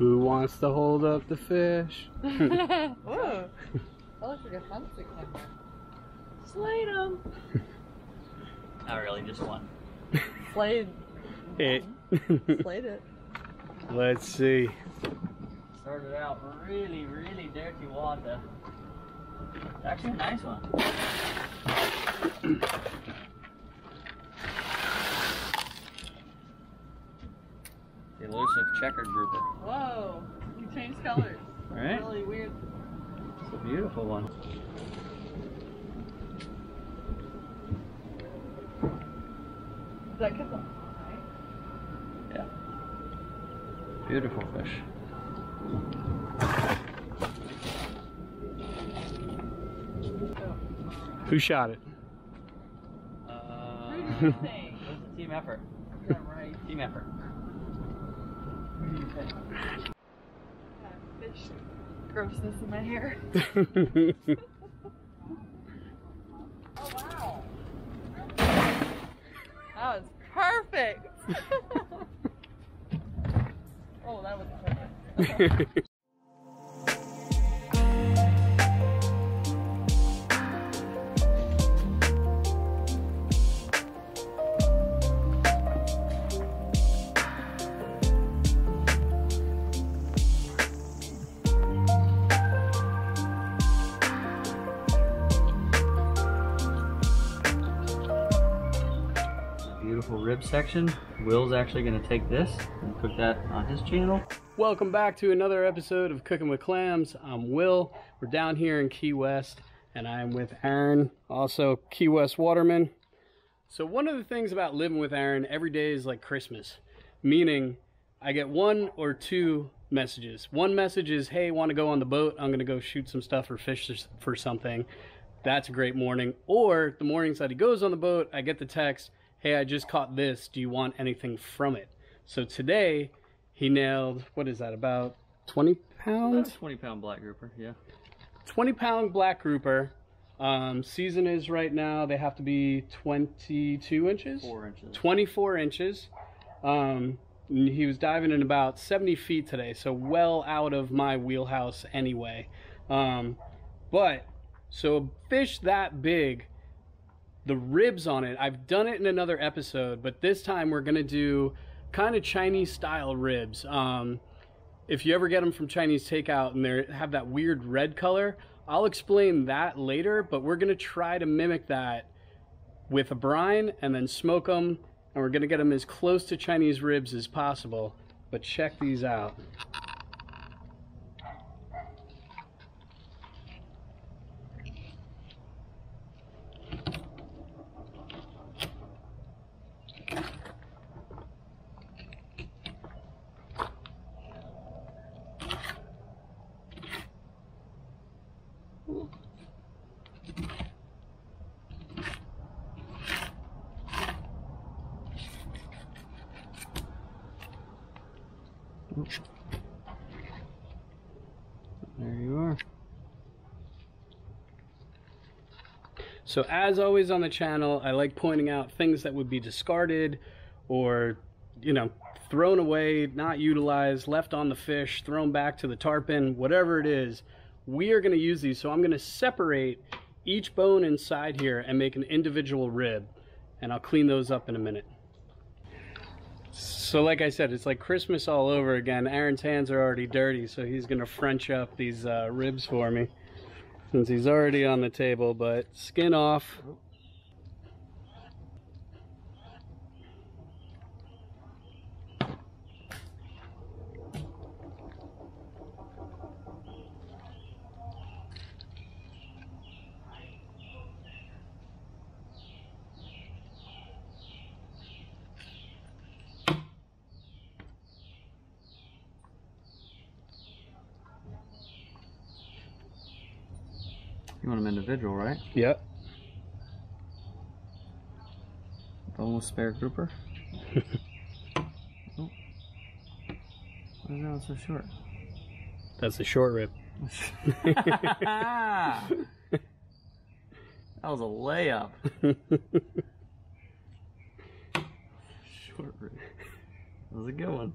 Who wants to hold up the fish? Ooh. That looks like a sunset camera. Slate them. Not really, just one. Slade. Eh. It. Slade it. Let's see. Started out really, really dirty water. It's actually a nice one. The elusive checkered grouper. Whoa. You changed colors. Right? Really weird. It's a beautiful one. Is that because of Yeah. Beautiful fish. Who shot it? Uh, Who do you think? it was a team effort. yeah, right. Team effort. Fish grossness in my hair. Oh wow. That was perfect. oh, that was perfect. section. Will's actually going to take this and cook that on his channel. Welcome back to another episode of Cooking with Clams. I'm Will. We're down here in Key West, and I'm with Aaron, also Key West Waterman. So, one of the things about living with Aaron, every day is like Christmas, meaning I get one or two messages. One message is, Hey, want to go on the boat? I'm going to go shoot some stuff or fish for something. That's a great morning. Or the mornings that he goes on the boat, I get the text, Hey, I just caught this. Do you want anything from it? So today, he nailed, what is that, about 20 pounds? 20 pound black grouper, yeah. 20 pound black grouper. Um, season is right now, they have to be 22 inches? Four inches. 24 inches. Um, he was diving in about 70 feet today, so well out of my wheelhouse anyway. Um, but, so a fish that big, the ribs on it, I've done it in another episode, but this time we're to do kind of Chinese style ribs. Um, if you ever get them from Chinese takeout and they have that weird red color, I'll explain that later, but we're to try to mimic that with a brine and then smoke them and we're to get them as close to Chinese ribs as possible. But check these out. There you are. So as always on the channel, I like pointing out things that would be discarded or, you know, thrown away, not utilized, left on the fish, thrown back to the tarpon, whatever it is. We are going to use these. So I'm going to separate each bone inside here and make an individual rib. And I'll clean those up in a minute. So like I said, it's like Christmas all over again. Aaron's hands are already dirty, so he's going to French up these uh, ribs for me since he's already on the table, but skin off. You want them individual, right? Yep. Boneless spare grouper. oh. Why is that one so short? That's a short rib. that was a layup. Short rib. That was a good one.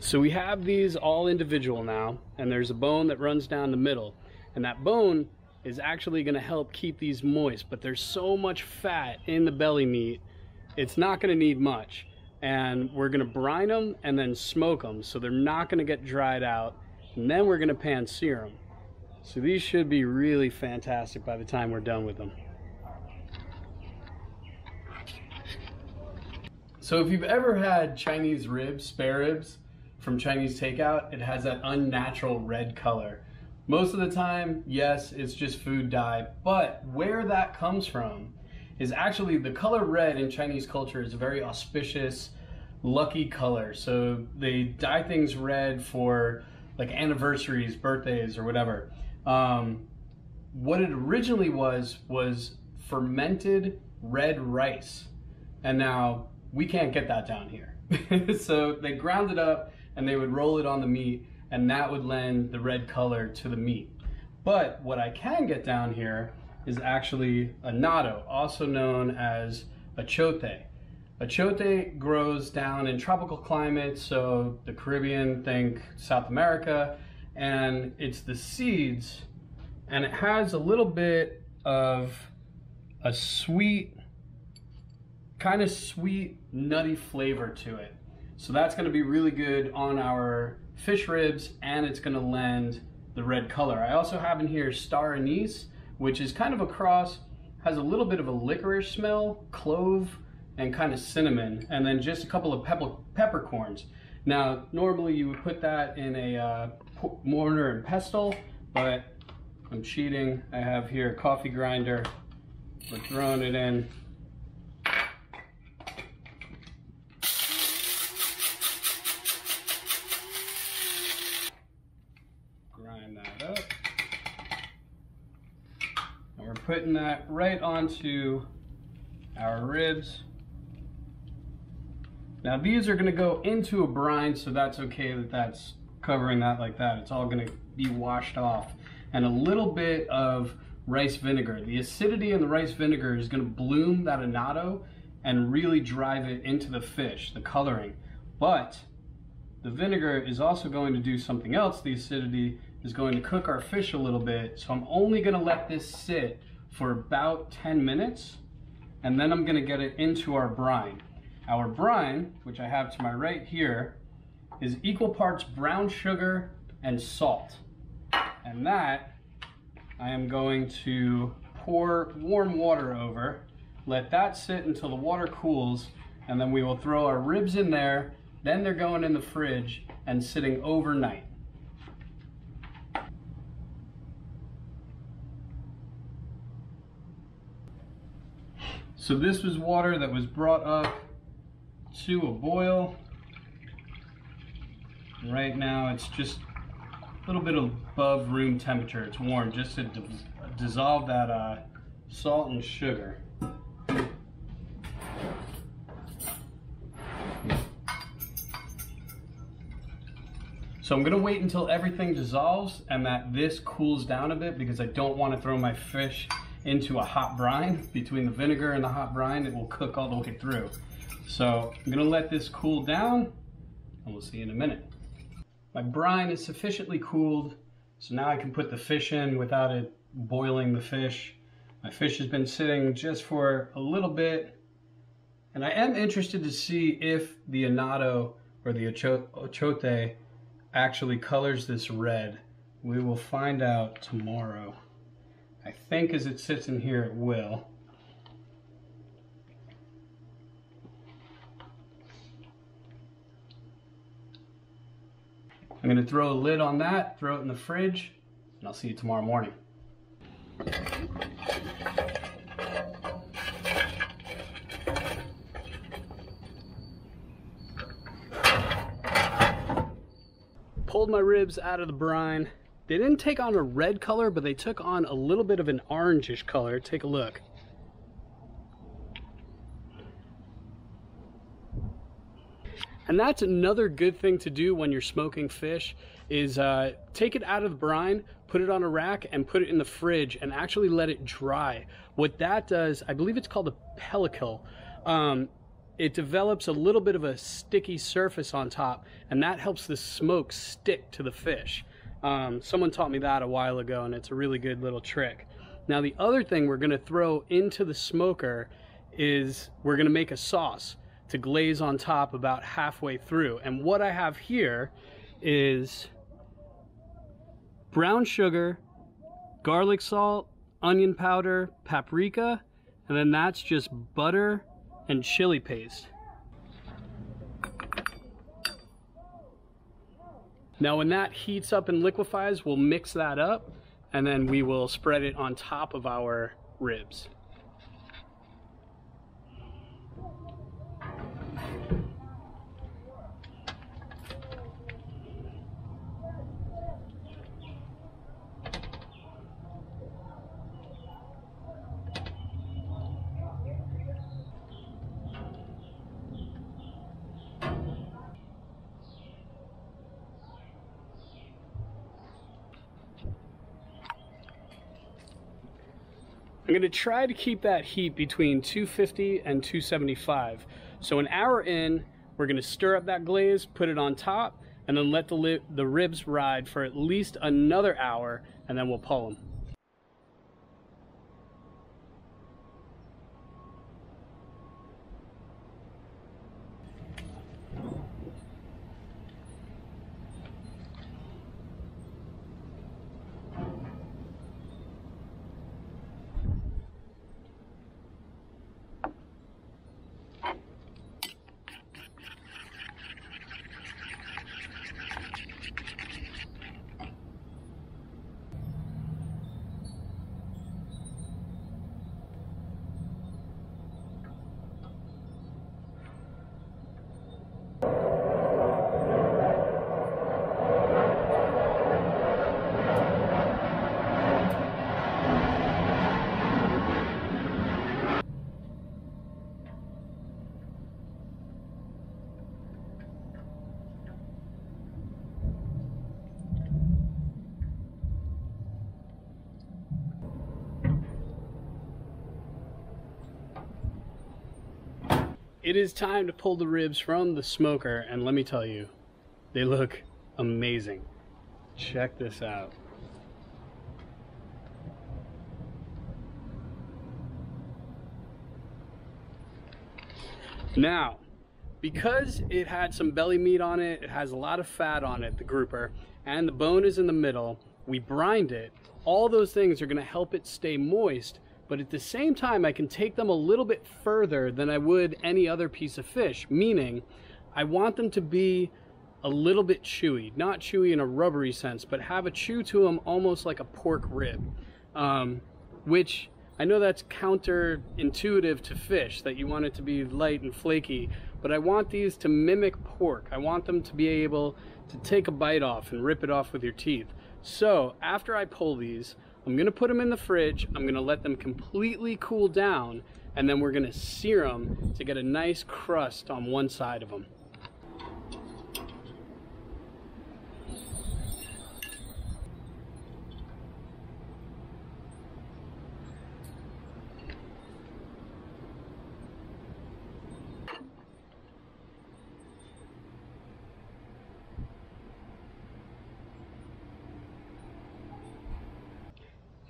So we have these all individual now, and there's a bone that runs down the middle. And that bone is actually gonna help keep these moist, but there's so much fat in the belly meat, it's not gonna need much. And we're gonna brine them and then smoke them, so they're not gonna get dried out. And then we're gonna pan sear them. So these should be really fantastic by the time we're done with them. So if you've ever had Chinese ribs, spare ribs from Chinese takeout, it has that unnatural red color. Most of the time, yes, it's just food dye, but where that comes from is actually the color red in Chinese culture is a very auspicious, lucky color. So they dye things red for like anniversaries, birthdays, or whatever. Um, what it originally was was fermented red rice. And now we can't get that down here. so they ground it up and they would roll it on the meat and that would lend the red color to the meat. But what I can get down here is actually annatto, also known as achote. Achote grows down in tropical climates, so the Caribbean, think South America, and it's the seeds, and it has a little bit of a sweet, kind of sweet, nutty flavor to it. So that's gonna be really good on our fish ribs, and it's gonna lend the red color. I also have in here star anise, which is kind of a cross, has a little bit of a licorice smell, clove, and kind of cinnamon, and then just a couple of pepper peppercorns. Now, normally you would put that in a uh, mortar and pestle, but I'm cheating. I have here a coffee grinder. We're throwing it in. Grind that up. And we're putting that right onto our ribs. Now these are gonna go into a brine, so that's okay that that's covering that like that. It's all gonna be washed off. And a little bit of rice vinegar. The acidity in the rice vinegar is gonna bloom that annatto and really drive it into the fish, the coloring. But the vinegar is also going to do something else. The acidity is going to cook our fish a little bit. So I'm only gonna let this sit for about 10 minutes and then I'm gonna get it into our brine. Our brine, which I have to my right here, is equal parts brown sugar and salt. And that I am going to pour warm water over, let that sit until the water cools, and then we will throw our ribs in there, then they're going in the fridge and sitting overnight. So this was water that was brought up to a boil. Right now it's just a little bit above room temperature. It's warm just to dissolve that uh, salt and sugar. So I'm gonna wait until everything dissolves and that this cools down a bit because I don't wanna throw my fish into a hot brine. Between the vinegar and the hot brine, it will cook all the way through. So I'm gonna let this cool down and we'll see in a minute. My brine is sufficiently cooled, so now I can put the fish in without it boiling the fish. My fish has been sitting just for a little bit, and I am interested to see if the annatto or the achote actually colors this red. We will find out tomorrow. I think as it sits in here it will. I'm gonna throw a lid on that, throw it in the fridge, and I'll see you tomorrow morning. Pulled my ribs out of the brine. They didn't take on a red color, but they took on a little bit of an orangish color. Take a look. And that's another good thing to do when you're smoking fish is uh, take it out of the brine, put it on a rack and put it in the fridge and actually let it dry. What that does, I believe it's called a pellicle. Um, it develops a little bit of a sticky surface on top, and that helps the smoke stick to the fish. Um, someone taught me that a while ago, and it's a really good little trick. Now, the other thing we're going to throw into the smoker is we're going to make a sauce to glaze on top about halfway through. And what I have here is brown sugar, garlic salt, onion powder, paprika, and then that's just butter and chili paste. Now when that heats up and liquefies, we'll mix that up and then we will spread it on top of our ribs. I'm gonna try to keep that heat between 250 and 275. So an hour in, we're gonna stir up that glaze, put it on top, and then let the, the ribs ride for at least another hour, and then we'll pull them. It is time to pull the ribs from the smoker, and let me tell you, they look amazing. Check this out. Now, because it had some belly meat on it, it has a lot of fat on it, the grouper, and the bone is in the middle, we brined it. All those things are gonna help it stay moist but at the same time I can take them a little bit further than I would any other piece of fish, meaning I want them to be a little bit chewy, not chewy in a rubbery sense, but have a chew to them almost like a pork rib, um, which I know that's counterintuitive to fish, that you want it to be light and flaky, but I want these to mimic pork. I want them to be able to take a bite off and rip it off with your teeth. So after I pull these, I'm gonna put them in the fridge. I'm gonna let them completely cool down and then we're gonna sear them to get a nice crust on one side of them.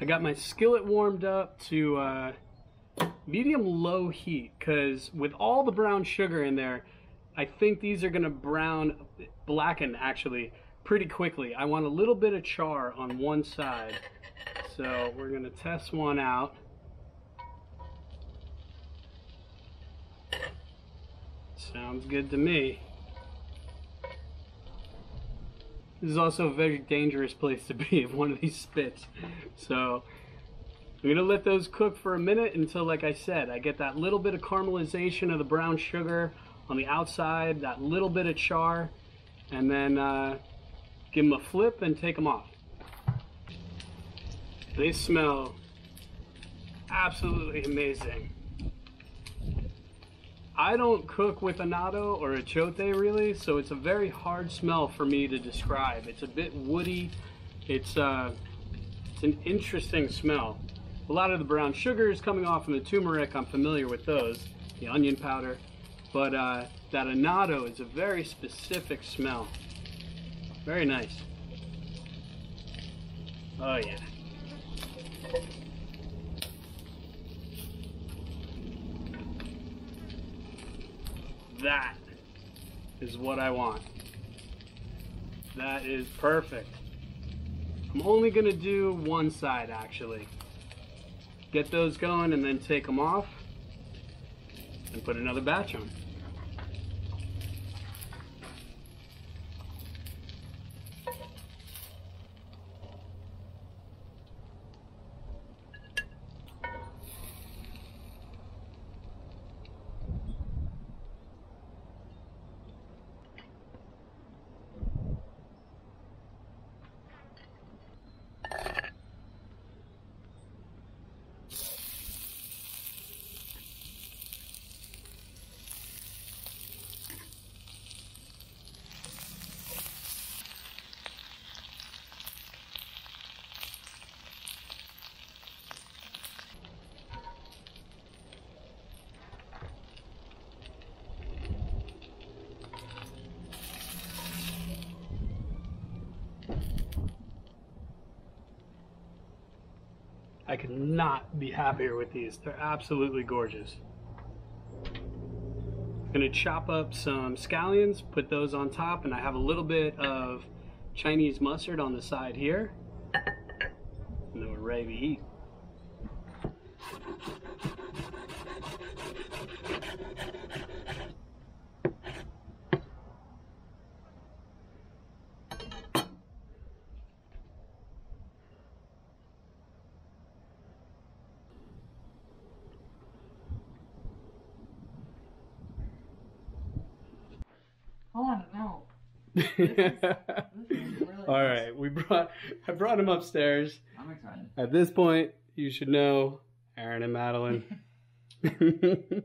I got my skillet warmed up to uh, medium low heat because with all the brown sugar in there, I think these are gonna brown, blacken actually pretty quickly. I want a little bit of char on one side. So we're gonna test one out. Sounds good to me. This is also a very dangerous place to be if one of these spits. So I'm gonna let those cook for a minute until, like I said, I get that little bit of caramelization of the brown sugar on the outside, that little bit of char, and then uh, give them a flip and take them off. They smell absolutely amazing. I don't cook with annatto or achote really, so it's a very hard smell for me to describe. It's a bit woody. It's, uh, it's an interesting smell. A lot of the brown sugars coming off from the turmeric, I'm familiar with those. The onion powder. But uh, that annatto is a very specific smell. Very nice. Oh yeah. That is what I want. That is perfect. I'm only gonna do one side actually. Get those going and then take them off and put another batch on. I could not be happier with these. They're absolutely gorgeous. I'm gonna chop up some scallions, put those on top, and I have a little bit of Chinese mustard on the side here. And then we're ready to eat. I want to know. All right, we brought I brought him upstairs. I'm excited. At this point, you should know Aaron and Madeleine.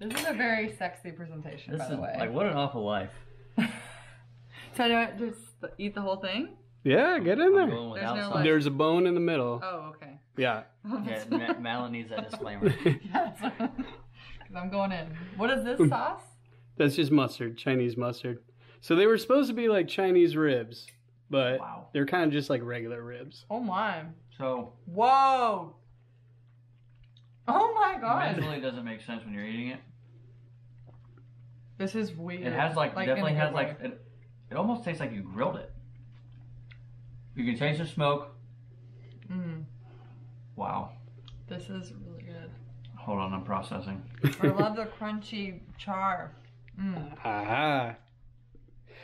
This is a very sexy presentation, This by is the way. like what an awful life. so do I just eat the whole thing? yeah, get in I'm there. going There's no, without like- There's a bone in the middle. Oh, okay. Yeah. Yeah, Ma- Madeleine needs that disclaimer. Yes. Because I'm going in. What is this sauce? That's just mustard, Chinese mustard. So they were supposed to be like Chinese ribs, but Wow. they're kind of just like regular ribs. Oh my. So Whoa. Oh my god. visually doesn't make sense when you're eating it. This is weird. It has like, in a definitely has way. like it, it almost tastes like you grilled it. You can taste the smoke. Mm, Wow. this is really good. Hold on, I'm processing. I love the crunchy char. Mm. Ah.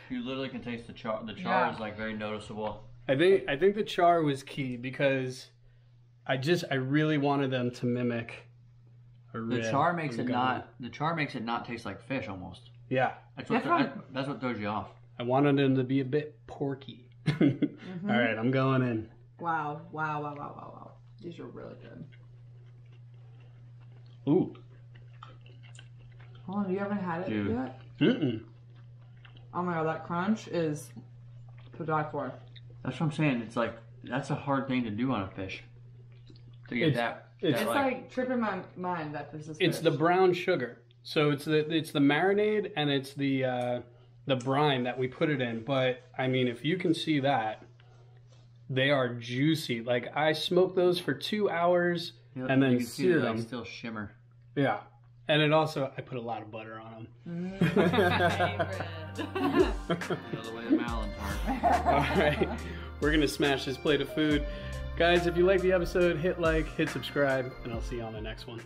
You literally can taste the char. The char Yeah. is like very noticeable. I think I think the char was key because I just I really wanted them to mimic a The char makes it Gummy. not. The char makes it not taste like fish almost. Yeah. That's what. That's thro- what- that's what throws you off. I wanted them to be a bit porky. Mm-hmm. All right, I'm going in. Wow, wow, wow, wow, wow, wow. These are really good. Ooh. Hold on, you haven't had it Dude. yet? Mm-mm. Oh my god, that crunch is to die for. That's what I'm saying. It's like that's a hard thing to do on a fish. To get It's- that. it's that, It's like, tripping my mind that this is It's fish. the brown sugar. So it's the it's the marinade and it's the uh, the brine that we put it in. But I mean, if you can see that, they are juicy. Like I smoked those for two hours. you know, and then you can see sear they, like, them. still shimmer. Yeah, and it also I put a lot of butter on them. Mm, favorite. The way. All right, we're gonna smash this plate of food, guys. If you like the episode, hit like, hit subscribe, and I'll see you on the next one.